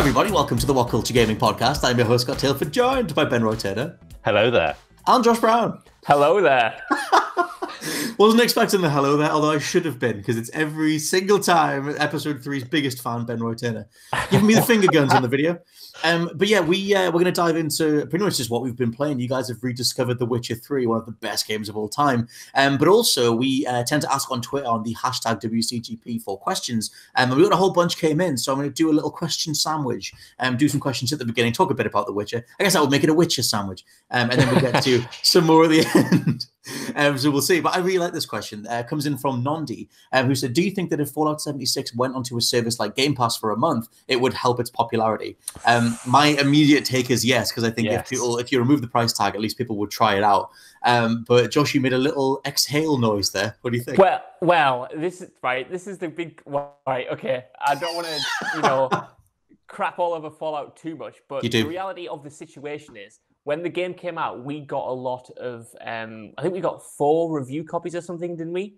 everybody. Welcome to the What Culture Gaming Podcast. I'm your host, Scott Tailford, joined by Ben Roy Hello there. and Josh Brown. Hello there. Wasn't expecting the hello there, although I should have been, because it's every single time episode three's biggest fan, Ben Roy Taylor, giving me the finger guns on the video. Um, but yeah, we uh, we're going to dive into pretty much just what we've been playing. You guys have rediscovered The Witcher Three, one of the best games of all time. Um, but also we uh, tend to ask on Twitter on the hashtag WCGP for questions, um, and we got a whole bunch came in. So I'm going to do a little question sandwich, um, do some questions at the beginning, talk a bit about The Witcher. I guess I would make it a Witcher sandwich, um, and then we'll get to some more at the end. Um, so we'll see. But I really like this question. Uh, comes in from Nondi, um, who said, "Do you think that if Fallout 76 went onto a service like Game Pass for a month, it would help its popularity?" Um, my immediate take is yes, because I think Yes. if people, if you remove the price tag, at least people would try it out. Um, but Josh, you made a little exhale noise there. What do you think? Well, well, this is right. This is the big well, right. Okay, I don't want to, you know, crap all over Fallout too much, but the reality of the situation is when the game came out, we got a lot of. um I think we got four review copies or something, didn't we?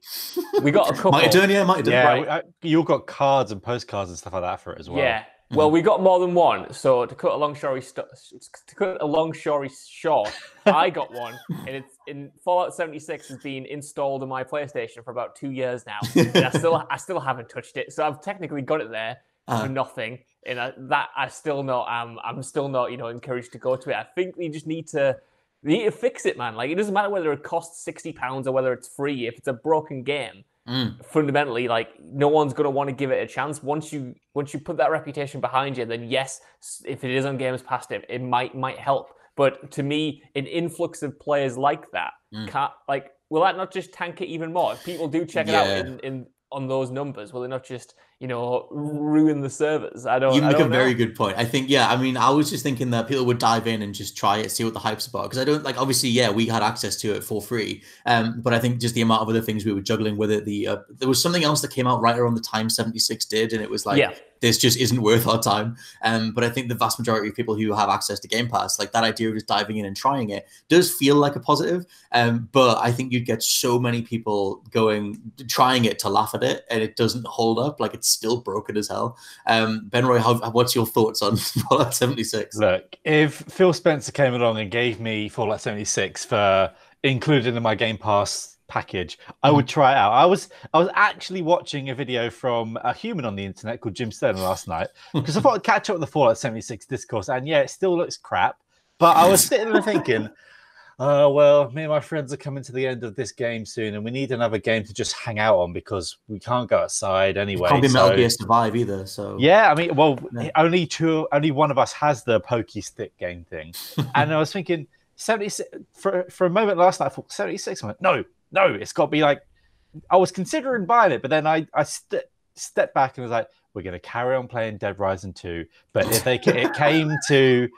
We got a couple. might have done, yeah, might have done. Yeah, Right. we- uh, you all got cards and postcards and stuff like that for it as well. Yeah. Well, we got more than one. So to cut a long story st- to cut a long story short, I got one, and it's in Fallout 76 has been installed on my PlayStation for about two years now, and I still I still haven't touched it. So I've technically got it there Uh, for nothing, and I, that I still not I'm I'm still not you know encouraged to go to it. I think we just need to. We need to fix it, man. Like it doesn't matter whether it costs sixty pounds or whether it's free. If it's a broken game, Mm. fundamentally like no one's going to want to give it a chance once you once you put that reputation behind you then yes if it is on Game Pass it it might might help but to me an influx of players like that Mm. can't like will that not just tank it even more if people do check it Yeah. out in, in on those numbers will it not just you know ruin the servers i don't You make a don't know. very good point. I think, yeah, I mean, I was just thinking that people would dive in and just try it, see what the hype's about. Because I don't like, obviously, yeah, we had access to it for free. Um, but I think just the amount of other things we were juggling with it, the uh, there was something else that came out right around the time 76 did, and it was like, yeah this just isn't worth our time. Um, but I think the vast majority of people who have access to Game Pass, like that idea of just diving in and trying it, does feel like a positive. Um, but I think you'd get so many people going, trying it to laugh at it, and it doesn't hold up. Like it's still broken as hell. Um, ben Roy, how, what's your thoughts on Fallout 76? Look, if Phil Spencer came along and gave me Fallout 76 for included in my Game Pass package, I would mm. try it out. I was I was actually watching a video from a human on the internet called Jim Sterling last night because I thought I'd catch up with the Fallout 76 discourse, and yeah, it still looks crap. But I was sitting there thinking, oh well, me and my friends are coming to the end of this game soon, and we need another game to just hang out on because we can't go outside anyway. Can't be Metal Gear Survive either. So yeah, I mean, well, Yeah. only two, only one of us has the pokey stick game thing, and I was thinking seventy six for for a moment last night. I thought seventy six. I went, no, no, it's got to be like. I was considering buying it, but then I I st- stepped back and was like, we're going to carry on playing Dead Rising two. But if they it came to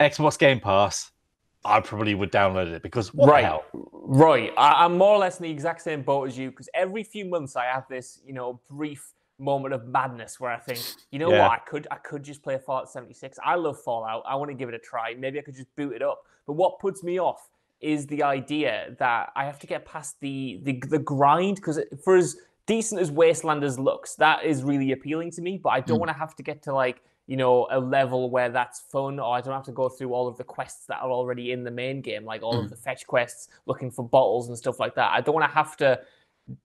Xbox Game Pass, I probably would download it because right? Right. I, I'm more or less in the exact same boat as you because every few months I have this, you know, brief moment of madness where I think, you know Yeah. what, I could I could just play Fallout 76. I love Fallout. I want to give it a try. Maybe I could just boot it up. But what puts me off is the idea that I have to get past the the, the grind because for as decent as Wastelanders looks, that is really appealing to me. But I don't Mm. want to have to get to like you know a level where that's fun, or I don't have to go through all of the quests that are already in the main game, like all Mm. of the fetch quests, looking for bottles and stuff like that. I don't want to have to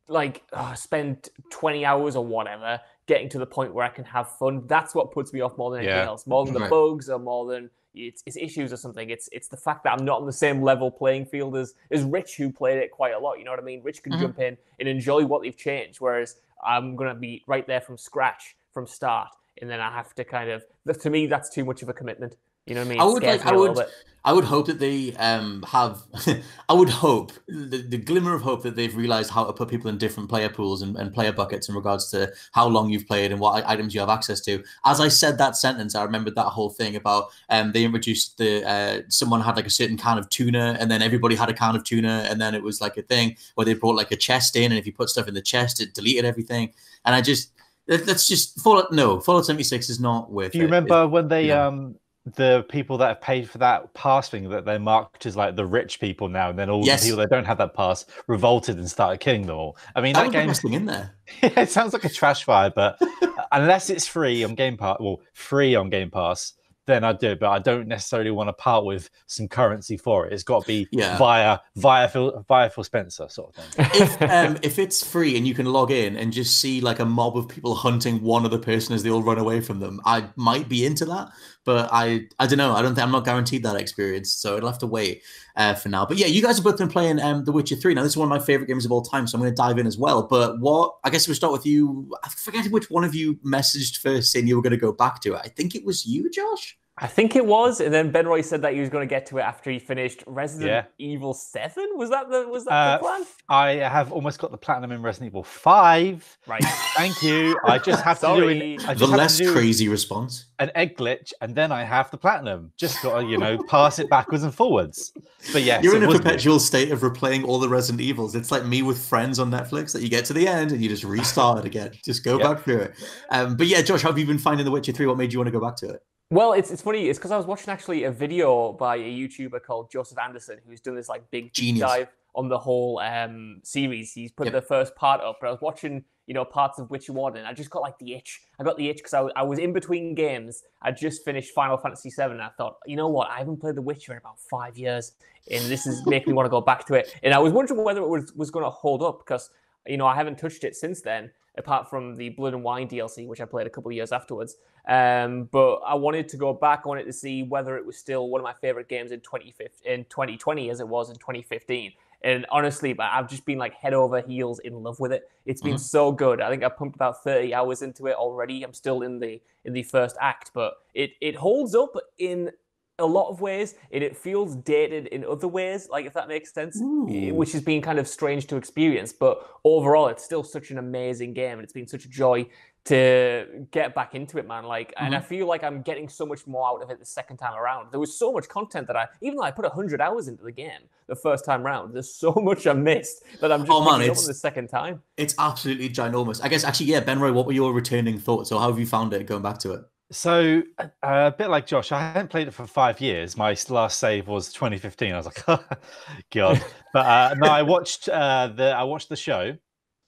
like spend 20 hours or whatever getting to the point where I can have fun. That's what puts me off more than anything Yeah. else, more than the Right. bugs or more than it's, it's issues or something. It's it's the fact that I'm not on the same level playing field as as Rich, who played it quite a lot. You know what I mean? Rich can Mhm. jump in and enjoy what they've changed, whereas I'm gonna be right there from scratch from start, and then I have to kind of. To me, that's too much of a commitment. You know what I mean? I would like. me I a would. I would hope that they um have. I would hope the, the glimmer of hope that they've realized how to put people in different player pools and, and player buckets in regards to how long you've played and what items you have access to. As I said that sentence, I remembered that whole thing about um they introduced the uh someone had like a certain can of tuna and then everybody had a can of tuna and then it was like a thing where they brought like a chest in and if you put stuff in the chest it deleted everything and I just that- that's just Fallout. No, Fallout seventy six is not worth. Do you it. remember when they yeah. um the people that have paid for that pass thing that they're marked as like the rich people now, and then all Yes. the people that don't have that pass revolted and started killing them all. I mean, that that, was the game thing in there. it sounds like a trash fire, but unless it's free on Game Pass, well, free on Game Pass, then I do. But I don't necessarily want to part with some currency for it. It's got to be Yeah. via via Phil via Phil Spencer sort of thing. if um, if it's free and you can log in and just see like a mob of people hunting one other person as they all run away from them, I might be into that. But I I don't know. I don't think I'm not guaranteed that experience, so I'll have to wait uh, for now. But yeah, you guys have both been playing um, The Witcher Three. Now this is one of my favorite games of all time, so I'm going to dive in as well. But what I guess we'll start with you. I forget which one of you messaged first saying you were going to go back to it. I think it was you, Josh. I think it was, and then Ben Roy said that he was going to get to it after he finished Resident Yeah. Evil Seven. Was that the was that Uh, the plan? I have almost got the platinum in Resident Evil Five. Right. Thank you. I just have to do Sorry. an, I The less do crazy response. an egg glitch, and then I have the platinum. Just got to you know pass it backwards and forwards. But yes, You're in a was me. perpetual state of replaying all the Resident Evils. It's like me with friends on Netflix that you get to the end and you just restart it again. Just go Yep. back through it. Um, but yeah, Josh, how have you been finding The Witcher 3? What made you want to go back to it? Well, it's it's funny. It's because I was watching actually a video by a YouTuber called Joseph Anderson, who's done this like big deep Genius. dive on the whole um, series. He's put Yep. the first part up, but I was watching you know parts of Witcher One, and I just got like the itch. I got the itch because I, was- I was in between games. I just finished Final Fantasy VII, and I thought, you know what? I haven't played The Witcher in about five years, and this is making me want to go back to it. And I was wondering whether it was was going to hold up because you know I haven't touched it since then, apart from the Blood and Wine DLC, which I played a couple of years afterwards. Um, but I wanted to go back. I wanted to see whether it was still one of my favorite games in 2015, in 2020 as it was in 2015. And honestly, I've just been like head over heels in love with it. It's been Mhm. so good. I think I pumped about 30 hours into it already. I'm still in the in the first act, but it it holds up in a lot of ways and it feels dated in other ways like if that makes sense Ooh. which has been kind of strange to experience but overall it's still such an amazing game and it's been such a joy to get back into it man like and i mm-hmm. feel like i'm getting so much more out of it the second time around there was so much content that i even though i put 100 hours into the game the first time round there's so much i missed that i'm just Oh, man, it's- the second time It's absolutely ginormous. I guess, actually, yeah, Ben Roy, what were your returning thoughts or how have you found it going back to it? So uh, a bit like Josh, I hadn't played it for five years. My last save was 2015. I was like, God. But uh, no, I watched uh, the I watched the show,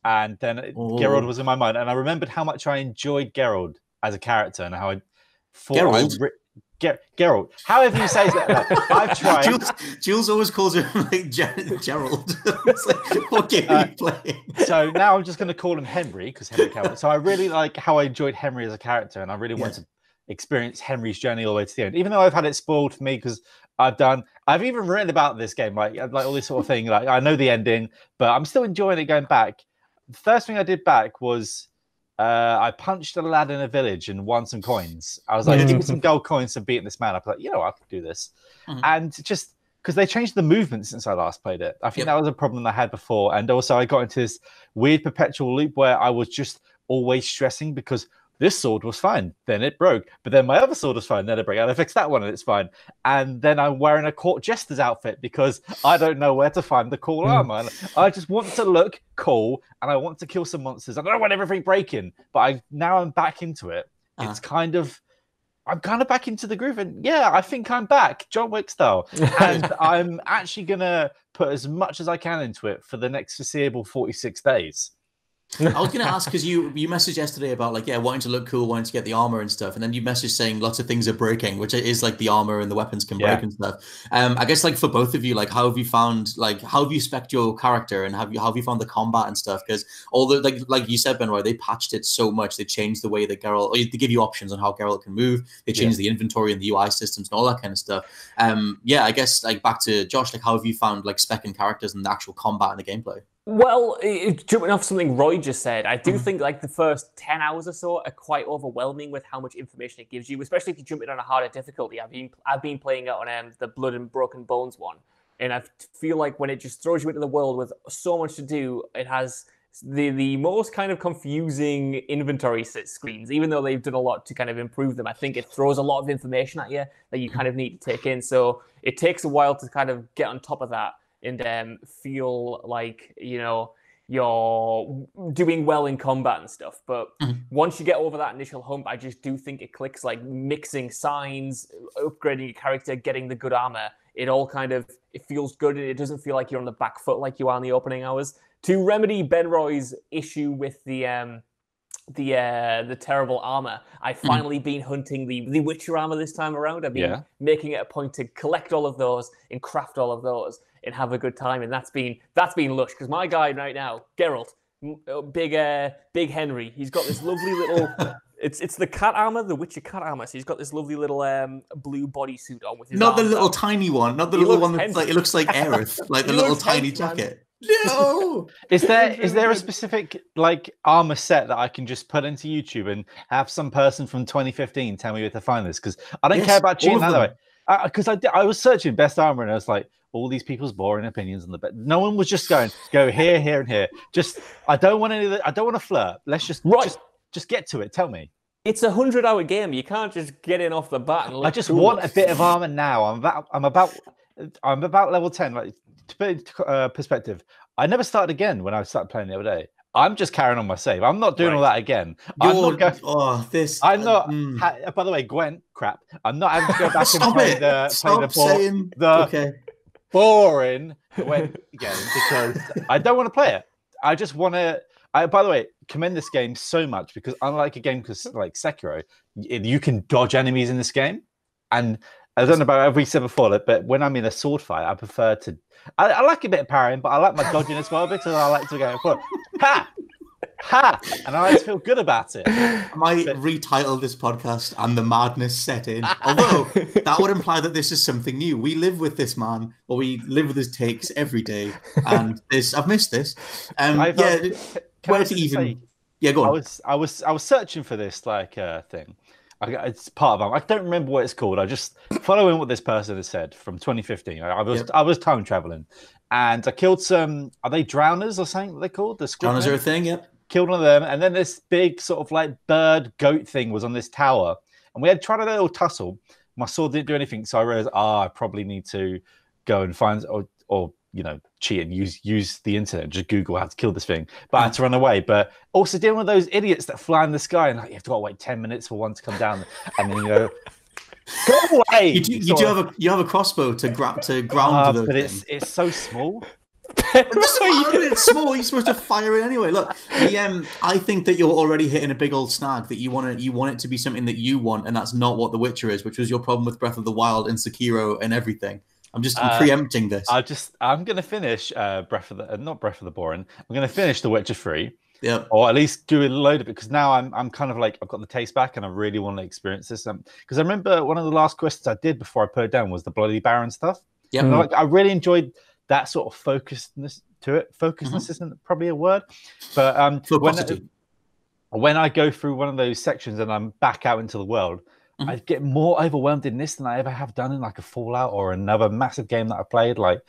and then it- Geralt Oh. was in my mind, and I remembered how much I enjoyed Geralt as a character and how I thought I re- Ger-. However you say like, I've tried. Jules, Jules always calls him like Ger- Gerald. like, what game are Uh, you playing? so now I'm just going to call him Henry because Henry Cavill. So I really like how I enjoyed Henry as a character, and I really want to experience Henry's journey all the way to the end. Even though I've had it spoiled for me because I've done, I've even written about this game, like like all this sort of thing. Like I know the ending, but I'm still enjoying it going back. The first thing I did back was uh, I punched a lad in a village and won some coins. I was like, Yeah. give me some gold coins for beating this man. I was like, you know, I could do this, Mhm. and just because they changed the movement since I last played it. I think Yep. that was a problem I had before. And also, I got into this weird perpetual loop where I was just always stressing because this sword was fine, then it broke, but then my other sword was fine, then it broke, and I fixed that one and it's fine. And then I'm wearing a court jester's outfit because I don't know where to find the cool Mm. armor. And I just want to look cool and I want to kill some monsters. I don't want everything breaking, but I now I'm back into it. Uh-huh. It's kind of I'm kind of back into the groove, and yeah, I think I'm back, John Wick style and I'm actually gonna put as much as I can into it for the next foreseeable 46 days. I was going to ask because you you messaged yesterday about like yeah wanting to look cool, wanting to get the armor and stuff, and then you messaged saying lots of things are breaking, which is like the armor and the weapons can Yeah. break and stuff. Um, I guess like for both of you, like how have you found like how have you spec your character and have you how have you found the combat and stuff? Because all the like like you said, Ben Roy, they patched it so much. They changed the way that Geralt, or they give you options on how Geralt can move. They changed the inventory and the UI systems and all that kind of stuff. Um, yeah, I guess like back to Josh, like how have you found like specking characters and the actual combat and the gameplay? Well, it, jumping off something Roy just said, I do Mhm. think like the first 10 hours or so are quite overwhelming with how much information it gives you, especially if you jump it on a harder difficulty. I've been I've been playing it on um, the Blood and Broken Bones one, and I feel like when it just throws you into the world with so much to do, it has the the most kind of confusing inventory set screens. Even though they've done a lot to kind of improve them, I think it throws a lot of information at you that you kind of need to take in. So it takes a while to kind of get on top of that and um, feel like you know you're doing well in combat and stuff. But Mhm. once you get over that initial hump, I just do think it clicks. Like mixing signs, upgrading your character, getting the good armor. It all kind of it feels good, and it doesn't feel like you're on the back foot like you are in the opening hours. To remedy Ben Roy's issue with the um, the uh, the terrible armor. I've Hmm. finally been hunting the the Witcher armor this time around. I've been Yeah. making it a point to collect all of those and craft all of those and have a good time. And that's been that's been lush because my guy right now, Geralt, uh, big uh, big Henry, he's got this lovely little. It's it's the cat armor, the Witcher cat armor. So he's got this lovely little um blue bodysuit on with his Not the little out. tiny one, not the He little one that's like it looks like Aerith, like the little tiny hench, man. jacket. No. Is there is there a specific like armor set that I can just put into YouTube and have some person from 2015 tell me where to find this? Because I don't Yes, care about all cheating of that way. Because I, did- I was searching best armor and I was like, all these people's boring opinions on the bed. No one was just going go here, here, and here. Just I don't want any. of the- I don't want to flirt. Let's just Right. just just get to it. Tell me. It's a hundred hour game. You can't just get in off the bat. And I just cool. want a bit of armor now. I'm about I'm about I'm about level 10. Like to put it into uh, perspective, I never started again when I started playing the other day. I'm just carrying on my save. I'm not doing all that again. I'm You're, not going. oh, this. I'm not. mm. ha- by the way, Gwent, crap. I'm not having to go back and play it. the play Stop the, bo- saying. the- okay. Boring game because I don't want to play it. I just want to. I, by the way, commend this game so much because unlike a game like Sekiro, you can dodge enemies in this game, and I don't know about every said before but when I'm in a sword fight, I prefer to. I, I like a bit of parrying, but I like my dodging as well because I like to go ha, ha, and I feel good about it. I might retitle this podcast and the madness set in. Although that would imply that this is something new. We live with this man, or we live with his takes every day. And this, I've missed this. Um, I've, yeah, um, where to even? say- yeah, go I was I was I was searching for this like uh thing. I, it's part of I don't remember what it's called. I just following what this person has said from 2015. I, I was Yep. I was time traveling, and I killed some. Are they drowners or something? They're called the squid. Drowners are a thing. Yep. Killed one of them, and then this big sort of like bird goat thing was on this tower, and we had tried a little tussle. My sword didn't do anything, so I realized, ah, I probably need to go and find or or you know cheat and use use the internet, just Google how to kill this thing. But I had to run away. But also dealing with those idiots that fly in the sky and like, you have to wait ten minutes for one to come down, and then you go, go away. You do, you do have a you have a crossbow to grab to ground those but things. it's it's so small. It doesn't matter, it's small. You're supposed to fire it anyway. Look, the, um, I think that you're already hitting a big old snag. That you want to, you want it to be something that you want, and that's not what The Witcher is, which was your problem with Breath of the Wild and Sekiro and everything. I'm just I'm Uh, preempting this. I just I'm gonna finish uh Breath of the uh, not Breath of the Boring. I'm gonna finish The Witcher Three. Yep. or at least do a load of it because now I'm I'm kind of like I've got the taste back and I really want to experience this. Because I remember one of the last quests I did before I put it down was the Bloody Baron stuff. Yep. And I, like, I really enjoyed that sort of focusedness to it. Focusedness Mm-hmm. isn't probably a word, but um, when, Focosity. when I go through one of those sections and I'm back out into the world, Mhm. I get more overwhelmed in this than I ever have done in like a Fallout or another massive game that I played. Like,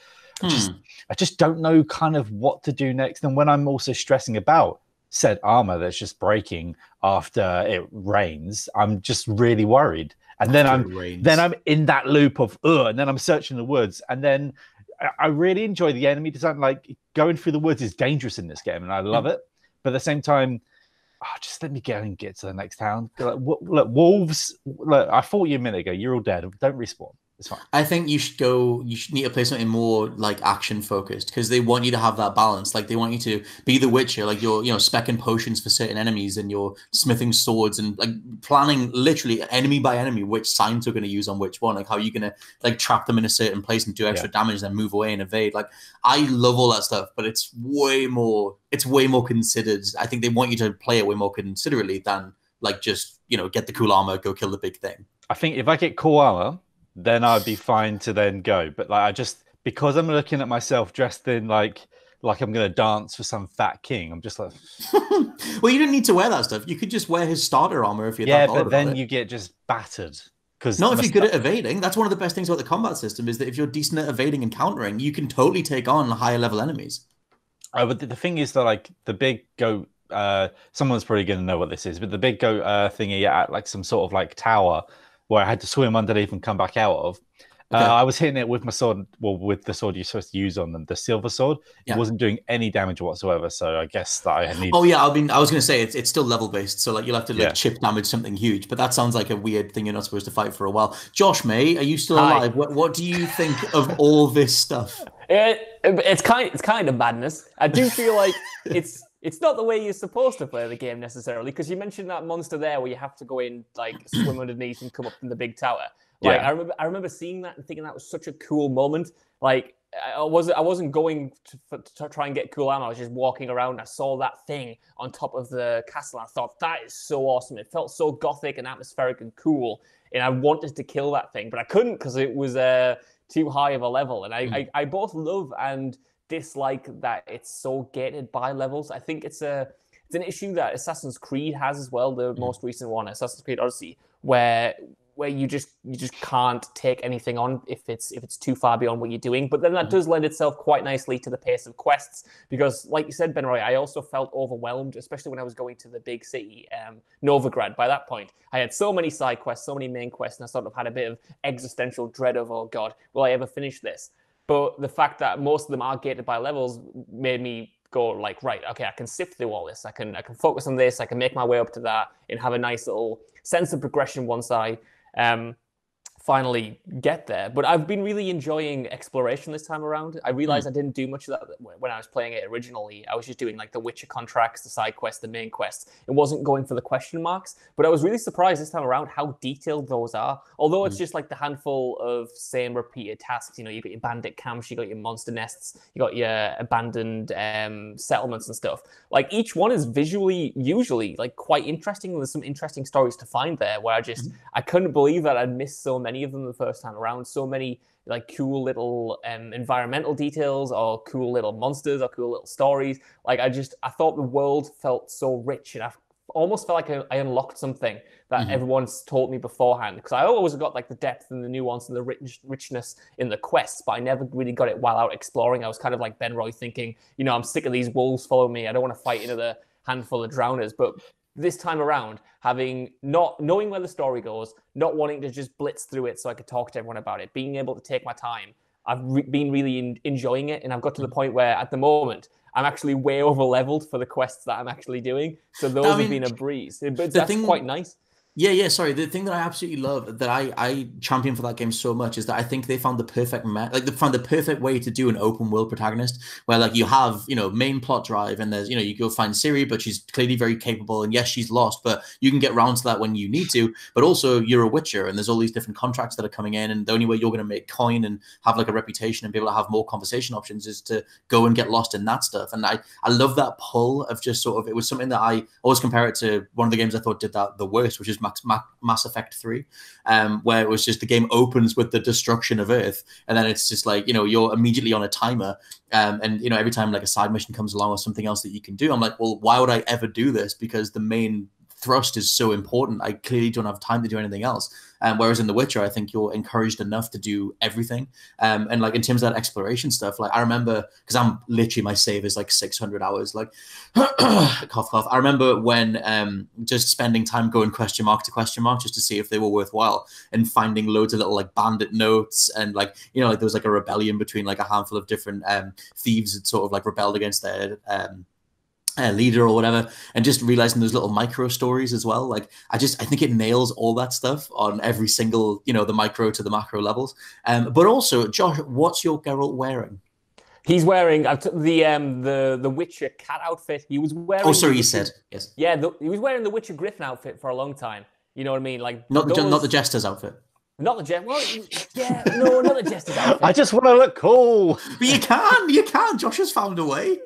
I just Hmm. I just don't know kind of what to do next. And when I'm also stressing about said armor that's just breaking after it rains, I'm just really worried. And then I'm then I'm in that loop of ugh, and then I'm searching the woods, and then I- really enjoy the enemy design. Like going through the woods is dangerous in this game, and I love it. But at the same time, oh, just let me go and get to the next town. Like, look, wolves. Look, I fought you a minute ago. You're all dead. Don't respawn. It's fine. I think you should go. You should need to play something more like action focused because they want you to have that balance. Like they want you to be the Witcher, like you're you know specking potions for certain enemies and you're smithing swords and like planning literally enemy by enemy which signs you're going to use on which one. Like how you're going to like trap them in a certain place and do extra damage, then move away and evade. Like I love all that stuff, but it's way more. It's way more considered. I think they want you to play it way more considerately than like just you know get the cool armor, go kill the big thing. I think if I get cool armor, then I'd be fine to then go. But like I just because I'm looking at myself dressed in like like I'm gonna dance for some fat king. I'm just like well, you didn't need to wear that stuff. You could just wear his starter armor if you're yeah, but then you get just battered because Not if you're good at evading. That's one of the best things about the combat system is that if you're decent at evading and countering, you can totally take on higher level enemies. Oh, but the, thing is that like the big goat. Uh, someone's probably going to know what this is, but the big goat uh, thingy at like some sort of like tower where I had to swim underneath and come back out of. Okay. Uh, I was hitting it with my sword, well, with the sword you're supposed to use on them, the silver sword. Yeah. It wasn't doing any damage whatsoever. So I guess that I need. Oh yeah, I mean, I was going to say it's it's still level based, so like you'll have to like Yeah. chip damage something huge. But that sounds like a weird thing you're not supposed to fight for a while. Josh May, are you still Hi. alive? What what do you think of all this stuff? It, it's kind it's kind of madness. I do feel like it's it's not the way you're supposed to play the game necessarily because you mentioned that monster there where you have to go in like swim underneath and come up from the big tower. Like Yeah. I remember, I remember seeing that and thinking that was such a cool moment. Like I wasn't, I wasn't going to, to try and get cool ammo. I was just walking around. And I saw that thing on top of the castle. And I thought that is so awesome. It felt so gothic and atmospheric and cool. And I wanted to kill that thing, but I couldn't because it was uh, too high of a level. And I, Mm. I, I both love and dislike that it's so gated by levels. I think it's a it's an issue that Assassin's Creed has as well, the most recent one, Assassin's Creed Odyssey, where where you just you just can't take anything on if it's if it's too far beyond what you're doing. But then that does lend itself quite nicely to the pace of quests because, like you said, Ben Roy, I also felt overwhelmed, especially when I was going to the big city, um, Novigrad. By that point, I had so many side quests, so many main quests, and I sort of had a bit of existential dread of, oh god, will I ever finish this? But the fact that most of them are gated by levels made me go like, right, okay, I can sift through all this. I can I can focus on this. I can make my way up to that and have a nice little sense of progression once I um, finally get there. But I've been really enjoying exploration this time around. I realized hmm. I didn't do much of that when I was playing it originally. I was just doing like the Witcher contracts, the side quests, the main quests. It wasn't going for the question marks. But I was really surprised this time around how detailed those are. Although it's hmm. just like the handful of same repeated tasks. You know, you got your bandit camps, you got your monster nests, you got your abandoned um, settlements and stuff. Like each one is visually, usually like quite interesting. There's some interesting stories to find there where I just hmm. I couldn't believe that I'd missed so many of them the first time around. So many like cool little um, environmental details or cool little monsters or cool little stories. Like I just I thought the world felt so rich and I almost felt like I, I unlocked something that Mhm. everyone's told me beforehand because I always got like the depth and the nuance and the rich, richness in the quests, but I never really got it while out exploring. I was kind of like Ben Roy thinking, you know, I'm sick of these wolves following me. I don't want to fight another handful of drowners, but this time around, having not knowing where the story goes, not wanting to just blitz through it so I could talk to everyone about it, being able to take my time, I've re- been really in- enjoying it, and I've got to the point where at the moment I'm actually way over leveled for the quests that I'm actually doing. So those I have been a breeze. But that's thing- quite nice. Yeah, yeah. Sorry. The thing that I absolutely love that I I champion for that game so much is that I think they found the perfect ma- like they found the perfect way to do an open world protagonist where like you have you know main plot drive and there's you know you go find Ciri but she's clearly very capable and yes she's lost but you can get round to that when you need to but also you're a Witcher and there's all these different contracts that are coming in and the only way you're going to make coin and have like a reputation and be able to have more conversation options is to go and get lost in that stuff and I I love that pull of just sort of it was something that I always compare it to one of the games I thought did that the worst which is Max, Ma- Mass Effect 3 um, where it was just the game opens with the destruction of Earth, and then it's just like you know you're immediately on a timer, um, and you know every time like a side mission comes along or something else that you can do, I'm like, well, why would I ever do this? Because the main thrust is so important. I clearly don't have time to do anything else. Um, whereas in The Witcher, I think you're encouraged enough to do everything. Um, and like in terms of that exploration stuff, like I remember because I'm literally my save is like 600 hours. Like cough cough. I remember when um, just spending time going question mark to question mark just to see if they were worthwhile and finding loads of little like bandit notes and like you know like there was like a rebellion between like a handful of different um, thieves that sort of like rebelled against their um, uh, leader or whatever, and just realizing those little micro stories as well. Like I just I think it nails all that stuff on every single you know the micro to the macro levels. Um, but also, Josh, what's your Geralt wearing? He's wearing uh, the um the the Witcher cat outfit. He was wearing. Oh, sorry, the you said yes. Yeah, the, he was wearing the Witcher Griffin outfit for a long time. You know what I mean? Like Not the those, not the jester's outfit. not the jet. Well, yeah, no, not the jester's outfit. I just want to look cool. But you can, you can. Josh has found a way.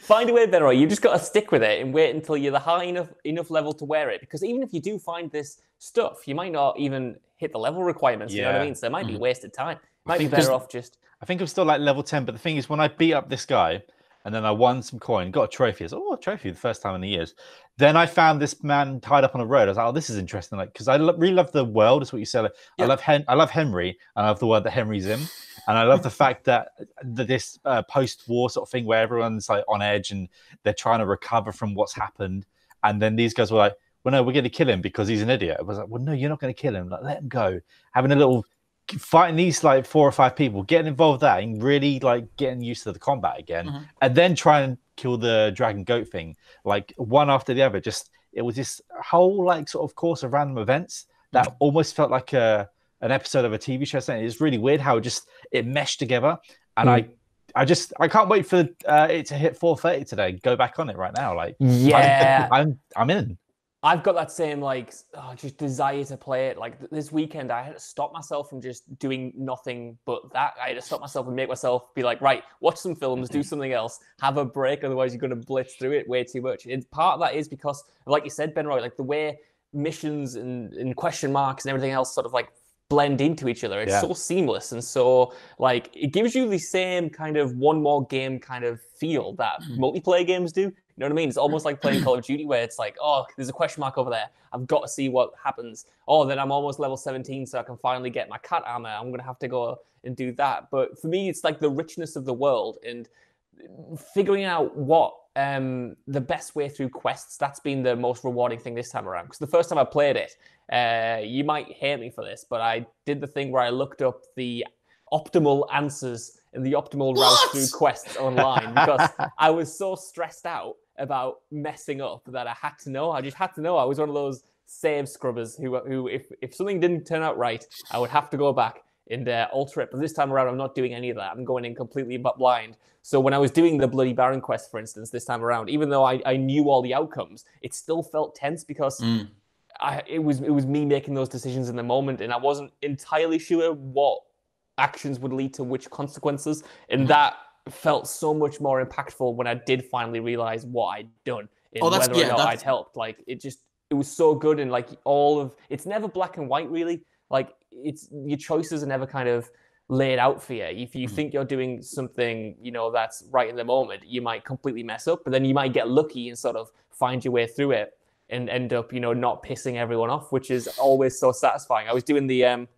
Find a way, Benroy. You just got to stick with it and wait until you're the high enough enough level to wear it. Because even if you do find this stuff, you might not even hit the level requirements. You know what I mean? So it might be Mhm. wasted time. Might be better off just. I think I'm still like level 10, but the thing is, when I beat up this guy and then I won some coin, got a trophy, I was like, oh, a trophy the first time in the years. Then I found this man tied up on a road. I was like, oh, this is interesting. Like, because I lo- really love the world, is what you said. Like, Yeah. I love Hen- I love Henry, and I love the world that Henry's in. And I love the fact that, this uh, post-war sort of thing where everyone's like on edge and they're trying to recover from what's happened. And then these guys were like, well, no, we're going to kill him because he's an idiot. I was like, well, no, you're not going to kill him. Like, let him go. Having a little fighting these like four or five people, getting involved that and really like getting used to the combat again, Mhm. and then try and kill the dragon goat thing, like one after the other. Just it was this whole like sort of course of random events that almost felt like a an episode of a TV show. Something it's really weird how it just it meshed together, and I I just I can't wait for uh, it to hit 4:30 today. Go back on it right now. Like yeah, I'm I'm, I'm in. I've got that same like oh, just desire to play it. Like this weekend, I had to stop myself from just doing nothing but that. I had to stop myself and make myself be like, right, watch some films, do something else, have a break. Otherwise, you're going to blitz through it way too much. And part of that is because, like you said, Ben Roy, like the way missions and, and question marks and everything else sort of like blend into each other. It's yeah. so seamless and so like it gives you the same kind of one more game kind of feel that mm. multiplayer games do. You know what I mean? It's almost like playing Call of Duty where it's like, oh, there's a question mark over there. I've got to see what happens. Oh, then I'm almost level 17, so I can finally get my cat armor. I'm gonna have to go and do that. But for me, it's like the richness of the world and figuring out what um, the best way through quests. That's been the most rewarding thing this time around. Because the first time I played it, uh, you might hate me for this, but I did the thing where I looked up the optimal answers and the optimal route through quests online because I was so stressed out about messing up that I had to know. I just had to know. I was one of those save scrubbers who, who if, if something didn't turn out right, I would have to go back and uh, alter it. But this time around, I'm not doing any of that. I'm going in completely but blind. So when I was doing the Bloody Baron quest, for instance, this time around, even though I, I knew all the outcomes, it still felt tense because mm. I, it was it was me making those decisions in the moment, and I wasn't entirely sure what actions would lead to which consequences, and mm. that felt so much more impactful when I did finally realize what I'd done and oh, whether yeah, or not that's... I'd helped. Like it just it was so good and like all of it's never black and white really. Like it's your choices are never kind of laid out for you. If you mm-hmm. think you're doing something, you know, that's right in the moment, you might completely mess up, but then you might get lucky and sort of find your way through it and end up, you know, not pissing everyone off, which is always so satisfying. I was doing the um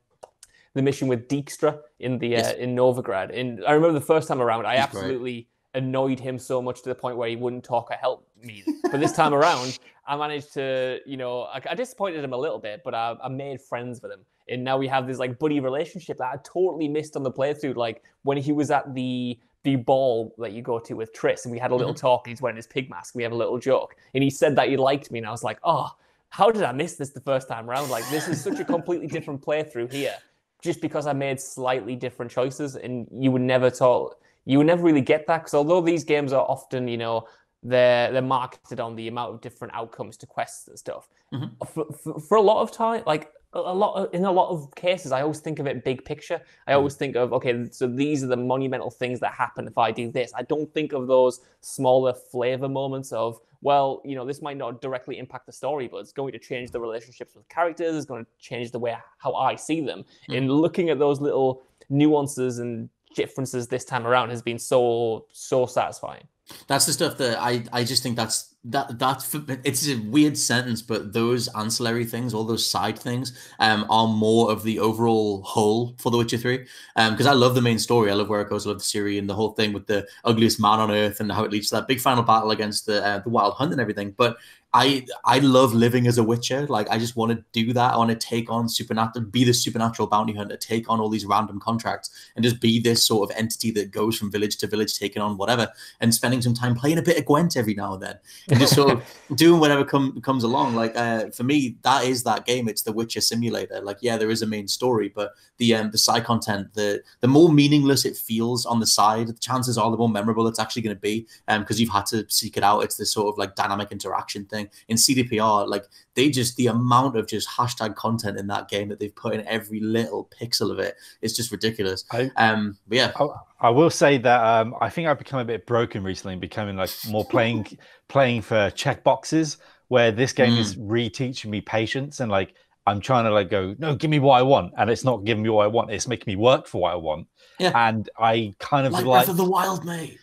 the mission with Dijkstra in the uh, yes. in Novigrad. And I remember the first time around, I He's absolutely great. Annoyed him so much to the point where he wouldn't talk or help me. But this time around, I managed to, you know, I, I disappointed him a little bit, but I, I, made friends with him. And now we have this like buddy relationship that I totally missed on the playthrough. Like when he was at the the ball that you go to with Triss, and we had a little mm-hmm. talk. And he's wearing his pig mask. We had a little joke, and he said that he liked me, and I was like, oh, how did I miss this the first time around? Like this is such a completely different playthrough here just because I made slightly different choices, and you would never talk, you would never really get that because although these games are often, you know, they're they're marketed on the amount of different outcomes to quests and stuff. Mm-hmm. For, for, for, a lot of time, like a lot of, in a lot of cases, I always think of it big picture. I always mm. think of okay, so these are the monumental things that happen if I do this. I don't think of those smaller flavor moments of well, you know, this might not directly impact the story, but it's going to change the relationships with characters. It's going to change the way how I see them. Mm-hmm. In looking at those little nuances and differences this time around has been so so satisfying. That's the stuff that I I just think that's that that's it's a weird sentence, but those ancillary things, all those side things, um, are more of the overall whole for The Witcher Three. Um, because I love the main story, I love where it goes, I love the series and the whole thing with the ugliest man on earth and how it leads to that big final battle against the uh, the Wild Hunt and everything. But I I love living as a witcher. Like I just want to do that. I want to take on supernatural, be the supernatural bounty hunter, take on all these random contracts, and just be this sort of entity that goes from village to village, taking on whatever, and spending some time playing a bit of Gwent every now and then, and just sort of doing whatever come, comes along. Like uh, for me, that is that game. It's the Witcher simulator. Like yeah, there is a main story, but the um, the side content, the the more meaningless it feels on the side, the chances are the more memorable it's actually going to be, um, because you've had to seek it out. It's this sort of like dynamic interaction thing in CDPR, like they just the amount of just hashtag content in that game that they've put in every little pixel of it is just ridiculous. I, um, but yeah, I, I, will say that um, I think I've become a bit broken recently, and becoming like more playing playing for check boxes, where this game mm. is reteaching me patience and like. I'm trying to like go, no, give me what I want, and it's not giving me what I want. It's making me work for what I want. Yeah. And I kind of like, like Breath of the Wild, mate.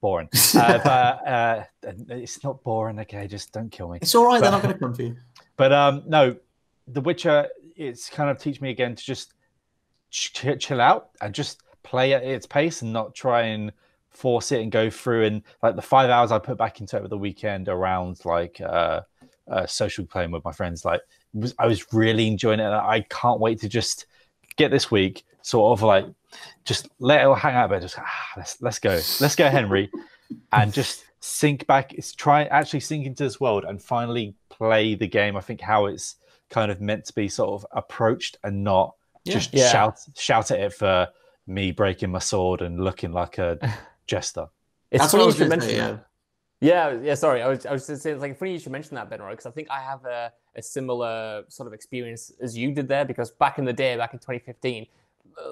Boring. Uh, but uh, it's not boring. Okay, just don't kill me. It's all right. But, they're not going to come for you. But um, no, The Witcher. It's kind of teach me again to just ch- chill out and just play at its pace and not try and force it and go through. And like the five hours I put back into it over the weekend around like uh, uh social playing with my friends, like was, I was really enjoying it. And I can't wait to just get this week sort of like just let it hang out a bit. Just ah, let's let's go, let's go, Henry, and just sink back. It's try actually sink into this world and finally play the game. I think how it's kind of meant to be sort of approached and not yeah. just yeah. shout shout at it for me breaking my sword and looking like a jester. It's That's what I funny was you should going to mention say. that. Yeah. Yeah, yeah. Sorry, I was, I was just saying, it's like funny you should mention that, Ben Benroy, because I think I have a, a similar sort of experience as you did there. Because back in the day, back in 2015, uh,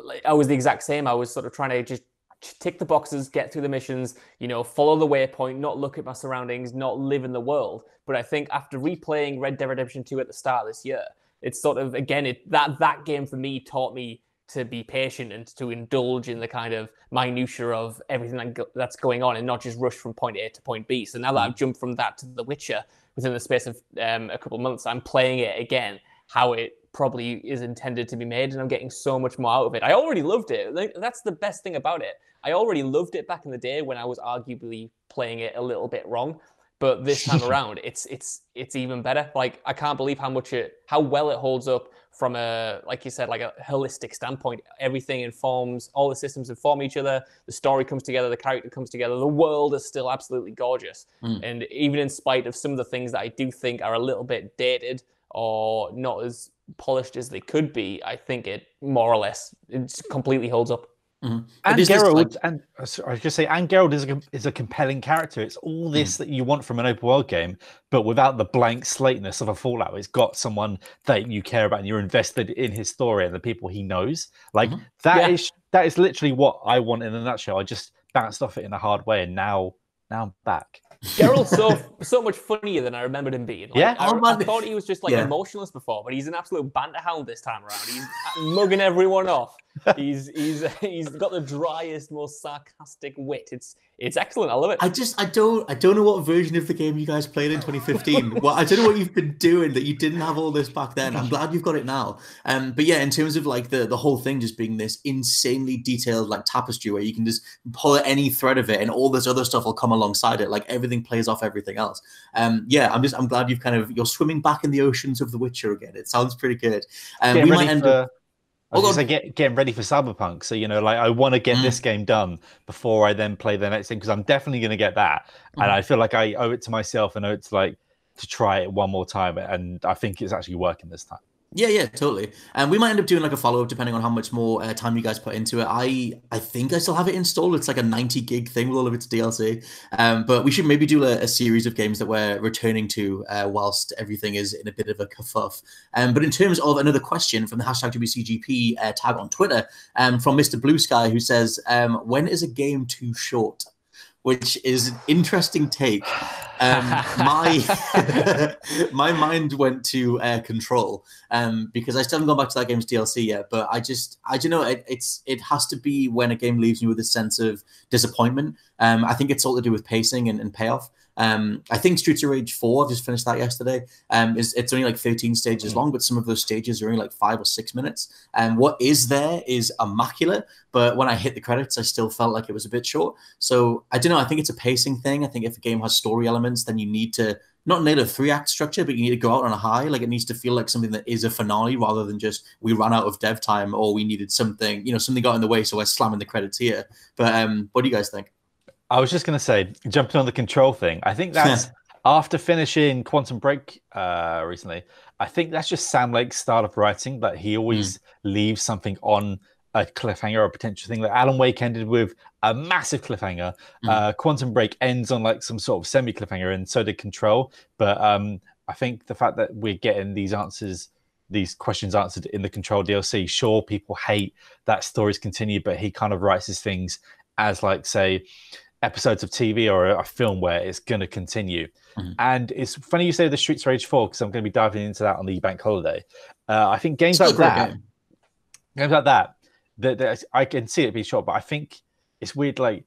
like, I was the exact same. I was sort of trying to just tick the boxes, get through the missions, you know, follow the waypoint, not look at my surroundings, not live in the world. But I think after replaying Red Dead Redemption 2 at the start of this year, it's sort of again it that that game for me taught me to be patient and to indulge in the kind of minutia of everything that's going on and not just rush from point A to point B. So now that I've jumped from that to The Witcher within the space of um, a couple months, I'm playing it again how it probably is intended to be made, and I'm getting so much more out of it. I already loved it. Like, that's the best thing about it. I already loved it back in the day when I was arguably playing it a little bit wrong. But this time around, it's it's it's even better. Like I can't believe how much it, how well it holds up from a like you said, like a holistic standpoint. Everything informs, all the systems inform each other. The story comes together, the character comes together. The world is still absolutely gorgeous, Mm. and even in spite of some of the things that I do think are a little bit dated or not as polished as they could be, I think it more or less it completely holds up. Mhm. And It is just Geralt, like- and uh, I was just say, and Geralt is a is a compelling character. It's all this that you want from an open world game, but without the blank slateness of a Fallout. It's got someone that you care about, and you're invested in his story and the people he knows. Like Mhm. that Yeah. is that is literally what I want in a nutshell. I just bounced off it in a hard way, and now now I'm back. Geralt's so so much funnier than I remembered him being. Like, Yeah? I, Oh. I thought he was just like Yeah. emotionless before, but he's an absolute banter hound this time around. He's uh, mugging everyone off. He's he's he's got the driest, most sarcastic wit. It's it's excellent. I love it. I just I don't I don't know what version of the game you guys played in 2015. well, I don't know what you've been doing that you didn't have all this back then. I'm glad you've got it now. Um, but yeah, in terms of like the the whole thing just being this insanely detailed like tapestry where you can just pull at any thread of it and all this other stuff will come alongside it. Like everything plays off everything else. Um, yeah, I'm just I'm glad you've kind of you're swimming back in the oceans of The Witcher again. It sounds pretty good. Um, getting we might end for. up. I was Hold get, getting ready for Cyberpunk. So you know, like I want to get Mm. this game done before I then play the next thing because I'm definitely going to get that, Mhm. and I feel like I owe it to myself and owe it to like to try it one more time, and I think it's actually working this time. Yeah, yeah, totally. And we might end up doing like a follow up depending on how much more uh, time you guys put into it. I I think I still have it installed. It's like a 90 gig thing with all of its DLC. Um, but we should maybe do a, a series of games that we're returning to uh, whilst everything is in a bit of a kerfuff. Um, but in terms of another question from the hashtag WCGP uh, tag on Twitter, um, from Mr. Blue Sky, who says, um, "When is a game too short?" Which is an interesting take. Um, my my mind went to uh, Control um, because I still haven't gone back to that game's DLC yet. But I just I don't know. It, it's it has to be when a game leaves you with a sense of disappointment. Um, I think it's all to do with pacing and, and payoff. Um, I think Streets of Rage 4, I've just finished that yesterday. Um, is it's only like 13 stages long, but some of those stages are only like five or six minutes. And what is there is immaculate, but when I hit the credits, I still felt like it was a bit short. So I don't know. I think it's a pacing thing. I think if a game has story elements, then you need to not nail a three act structure, but you need to go out on a high. Like it needs to feel like something that is a finale rather than just we ran out of dev time or we needed something, you know, something got in the way, so we're slamming the credits here. But um, what do you guys think? I was just going to say, jumping on the control thing. I think that's after finishing Quantum Break uh, recently. I think that's just Sam Lake's style of writing. That he always leaves something on a cliffhanger or a potential thing. Like Alan Wake ended with a massive cliffhanger. Mm. Uh, Quantum Break ends on like some sort of semi cliffhanger, and so did Control. But um, I think the fact that we're getting these answers, these questions answered in the Control DLC, sure, people hate that stories continue, but he kind of writes his things as like say episodes of TV or a, a film where it's going to continue. Mhm. And it's funny you say the Streets of Rage 4 because I'm going to be diving into that on the bank holiday. Uh, I think games Still like that, game. games like that, that, that I can see it be short, but I think it's weird. Like,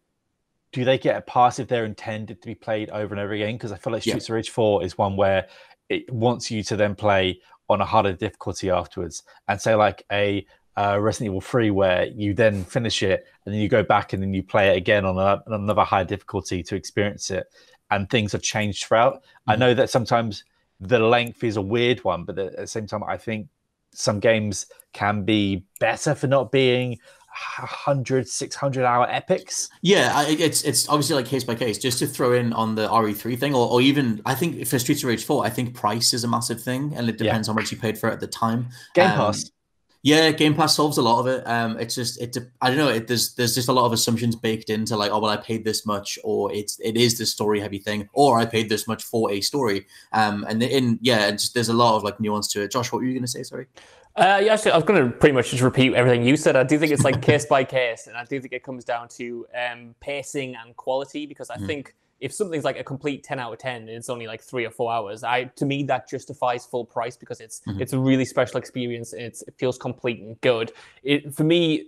do they get a pass if they're intended to be played over and over again? Because I feel like Yeah. Streets of Rage 4 is one where it wants you to then play on a harder difficulty afterwards, and say like a uh, Resident Evil 3 where you then finish it and then you go back and then you play it again on, a, on another high difficulty to experience it, and things have changed throughout. I Mhm. know that sometimes the length is a weird one, but at the same time, I think some games can be better for not being 100, 600 hour epics. Yeah, it's it's obviously like case by case. Just to throw in on the RE3 thing, or, or even I think for Streets of Rage 4, I think price is a massive thing, and it Yeah. depends how much you paid for it at the time. Game Um, Pass. Yeah, Game Pass solves a lot of it. Um, it's just it. I don't know. It, there's there's just a lot of assumptions baked into like, oh well, I paid this much, or it's it is this story heavy thing, or I paid this much for a story. Um, and in yeah, just, there's a lot of like nuance to it. Josh, what were you going to say? Sorry. Uh, yeah, actually, I was going to pretty much just repeat everything you said. I do think it's like case by case, and I do think it comes down to um, pacing and quality because I mm. think if something's like a complete 10 out of 10 and it's only like three or four hours i to me that justifies full price because it's mm-hmm. it's a really special experience and it feels complete and good it for me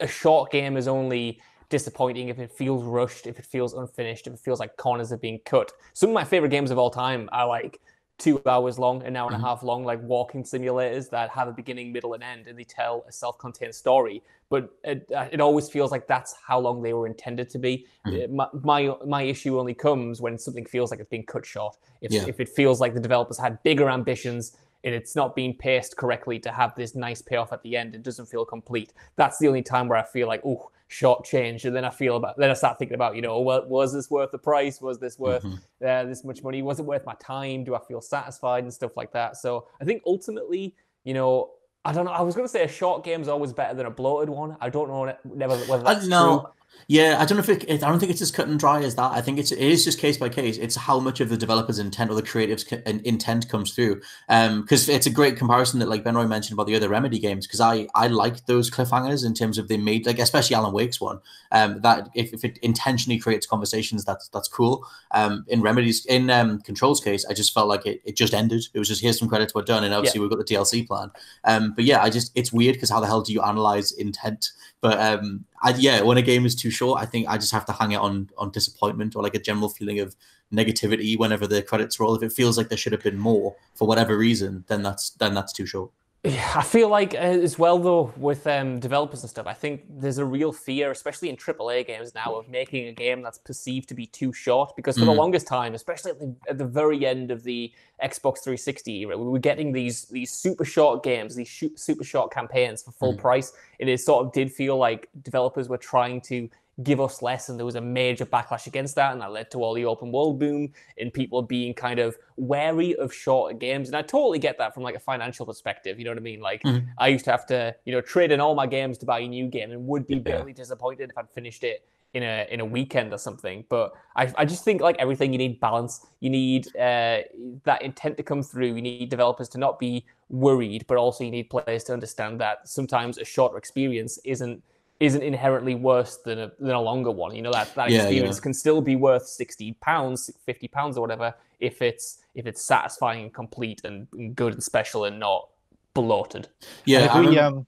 a short game is only disappointing if it feels rushed if it feels unfinished if it feels like corners are being cut some of my favorite games of all time are like two hours long, an hour and mm-hmm. a half long, like walking simulators that have a beginning, middle, and end, and they tell a self-contained story. But it, uh, it always feels like that's how long they were intended to be. Mm-hmm. My, my, my issue only comes when something feels like it's being cut short. If yeah. if it feels like the developers had bigger ambitions and it's not being paced correctly to have this nice payoff at the end, it doesn't feel complete. That's the only time where I feel like, oh short change and then i feel about then i start thinking about you know well, was this worth the price? Was this worth mm-hmm. uh, this much money? Was it worth my time? Do i feel satisfied? And stuff like that. So i think ultimately you know i don't know i was going to say a short game is always better than a bloated one. I don't know never whether that's no true. Yeah, I don't know if it, it, I don't think it's as cut and dry as that. I think it's it is just case by case. It's how much of the developer's intent or the creative's intent comes through. Um, because it's a great comparison that like Ben Roy mentioned about the other Remedy games. Because I I like those cliffhangers in terms of they made like especially Alan Wake's one. Um, that if, if it intentionally creates conversations, that's that's cool. Um, in Remedy's in um Control's case, I just felt like it, it just ended. It was just here's some credits were done, and obviously yeah. we've got the DLC plan. Um, but yeah, I just it's weird because how the hell do you analyze intent? But um, I, yeah, when a game is too short, I think I just have to hang it on on disappointment or like a general feeling of negativity whenever the credits roll. If it feels like there should have been more for whatever reason, then that's then that's too short. I feel like uh, as well though with um, developers and stuff. I think there's a real fear, especially in AAA games now, of making a game that's perceived to be too short. Because for mm. the longest time, especially at the, at the, very end of the Xbox 360 era, we were getting these these super short games, these sh- super short campaigns for full mm. price. And it sort of did feel like developers were trying to give us less. And there was a major backlash against that. And that led to all the open world boom and people being kind of wary of shorter games. And I totally get that from like a financial perspective. You know what I mean? Like mm-hmm. I used to have to, you know, trade in all my games to buy a new game and would be yeah. bitterly disappointed if I'd finished it in a in a weekend or something. But I, I just think like everything you need balance. You need uh, that intent to come through. You need developers to not be worried, but also you need players to understand that sometimes a shorter experience isn't isn't inherently worse than a, than a longer one. You know that that yeah, experience yeah. can still be worth sixty pounds, fifty pounds, or whatever if it's if it's satisfying and complete and, and good and special and not bloated. Yeah. if we, um,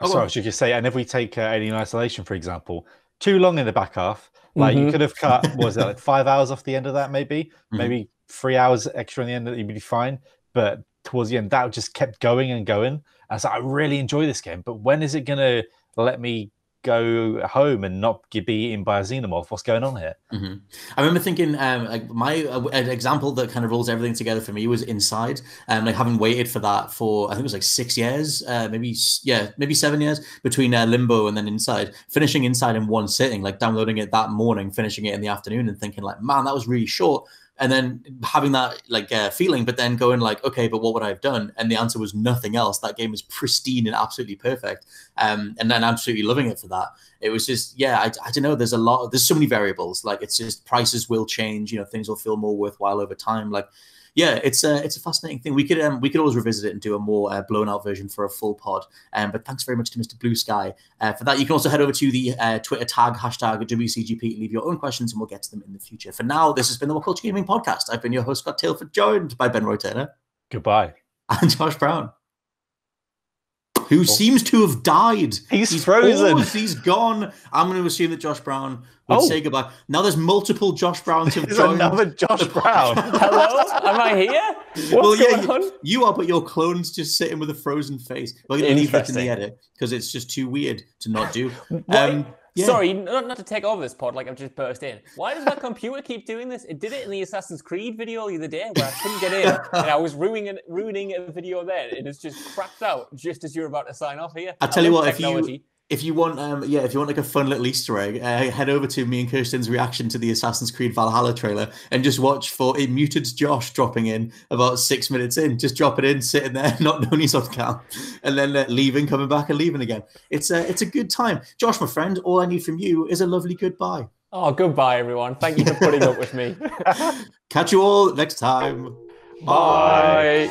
oh, sorry, should you say? And if we take uh, Alien Isolation for example, too long in the back half. Like mm-hmm. you could have cut, was it like five hours off the end of that? Maybe, mm-hmm. maybe three hours extra in the end that you'd be fine. But towards the end, that just kept going and going. And so I really enjoy this game. But when is it gonna let me go home and not be eaten by a xenomorph? What's going on here? Mm-hmm. I remember thinking, um, like my uh, an example that kind of rolls everything together for me was Inside, um, like having waited for that for I think it was like six years, uh, maybe yeah, maybe seven years between uh, Limbo and then Inside. Finishing Inside in one sitting, like downloading it that morning, finishing it in the afternoon, and thinking like, man, that was really short and then having that like uh, feeling, but then going like, okay, but what would I have done? And the answer was nothing else. That game was pristine and absolutely perfect, um, and then absolutely loving it for that. It was just, yeah, I, I don't know. There's a lot. There's so many variables. Like it's just prices will change. You know, things will feel more worthwhile over time. Like yeah, it's a it's a fascinating thing. We could um, we could always revisit it and do a more uh, blown out version for a full pod. Um, but thanks very much to Mr. Blue Sky uh, for that. You can also head over to the uh, Twitter tag hashtag WCGP, leave your own questions, and we'll get to them in the future. For now, this has been the WhatCulture Gaming Podcast. I've been your host Scott Tailford, joined by Ben Roy Turner. Goodbye. And Josh Brown who oh. seems to have died. He's, he's frozen. he's gone. I'm going to assume that Josh Brown would oh. say goodbye. Now there's multiple Josh Browns have joined. another Josh Brown. Hello, am I here? What's well, yeah, you, you, are, but your clone's just sitting with a frozen face. We're going to leave that in the edit because it's just too weird to not do. Um, yeah. Sorry, not, not to take over this pod like I've just burst in. Why does my computer keep doing this? It did it in the Assassin's Creed video the other day where I couldn't get in and I was ruining ruining a video there and it's just crapped out just as you're about to sign off here. I tell you what, technology. if you if you want, um, yeah, if you want like a fun little Easter egg, uh, head over to me and Kirsten's reaction to the Assassin's Creed Valhalla trailer and just watch for a muted Josh dropping in about six minutes in. Just drop it in, sitting there, not knowing he's on cam, and then uh, leaving, coming back, and leaving again. It's a it's a good time. Josh, my friend, all I need from you is a lovely goodbye. Oh, goodbye, everyone. Thank you for putting up with me. Catch you all next time. Bye.